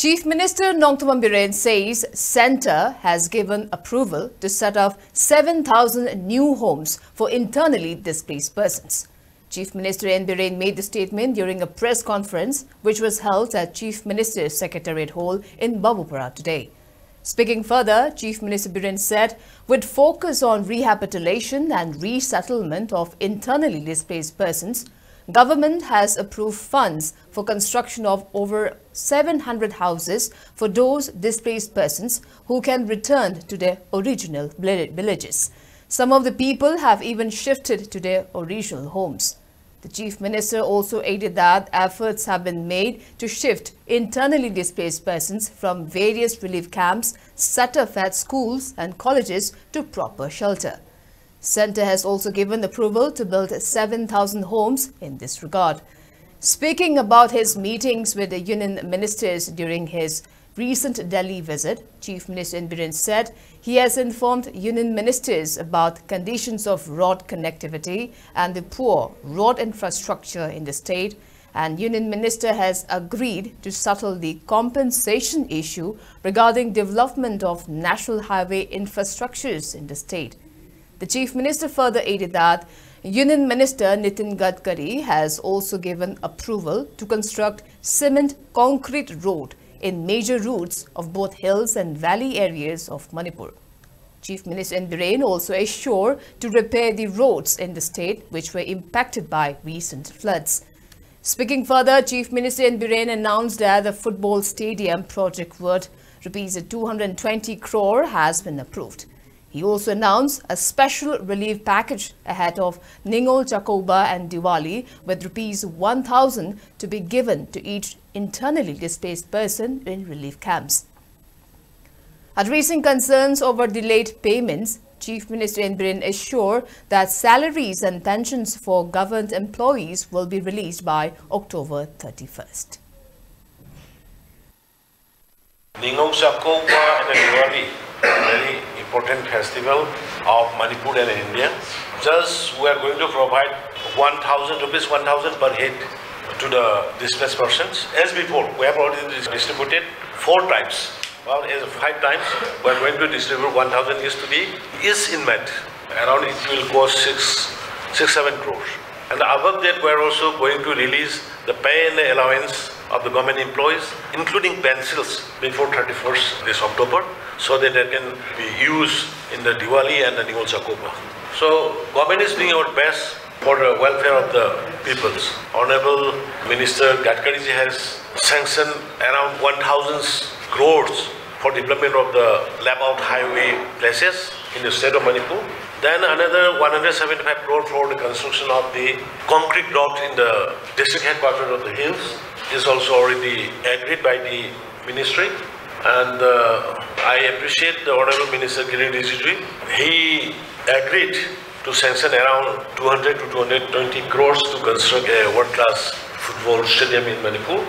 Chief Minister Nongthombam Biren says centre has given approval to set up 7,000 new homes for internally displaced persons. Chief Minister N. Biren made the statement during a press conference which was held at Chief Minister's Secretariat Hall in Babupara today. Speaking further, Chief Minister Biren said, with focus on rehabilitation and resettlement of internally displaced persons, government has approved funds for construction of over 700 houses for those displaced persons who can return to their original villages. Some of the people have even shifted to their original homes. The Chief Minister also added that efforts have been made to shift internally displaced persons from various relief camps set up at schools and colleges to proper shelter. Centre has also given approval to build 7,000 homes in this regard. Speaking about his meetings with the union ministers during his recent Delhi visit, Chief Minister N. Biren said he has informed union ministers about conditions of road connectivity and the poor road infrastructure in the state and union minister has agreed to settle the compensation issue regarding development of national highway infrastructures in the state. The Chief Minister further added that Union Minister Nitin Gadkari has also given approval to construct cement concrete road in major routes of both hills and valley areas of Manipur. Chief Minister. Biren also assured to repair the roads in the state which were impacted by recent floods. Speaking further, Chief Minister. Biren announced that the football stadium project worth rupees 220 crore has been approved. He also announced a special relief package ahead of Ningol Chakoba and Diwali with rupees 1000 to be given to each internally displaced person in relief camps. Addressing concerns over delayed payments, Chief Minister N. Biren assured that salaries and pensions for government employees will be released by October 31st. Ningol Chakoba and very important festival of Manipur and India. Just we are going to provide 1,000 rupees, 1,000 per head to the displaced persons. As before, we have already distributed four times. Well, as five times, we are going to distribute 1,000 is to be is in met. Around it will cost six, six, seven crores. And above that, we are also going to release the pay and the allowance of the government employees, including pencils, before 31st this October so that they can be used in the Diwali and the Ningol Chakoba. So government is doing our best for the welfare of the peoples. Honorable Minister Gadkari has sanctioned around 1,000 crores for development of the lap out highway places in the state of Manipur. Then another 175 crore for the construction of the concrete dock in the district headquarters of the hills is also already agreed by the ministry. And uh, I appreciate the Honorable Minister Kiren Rijiju. He agreed to sanction around 200 to 220 crores to construct a world-class football stadium in Manipur.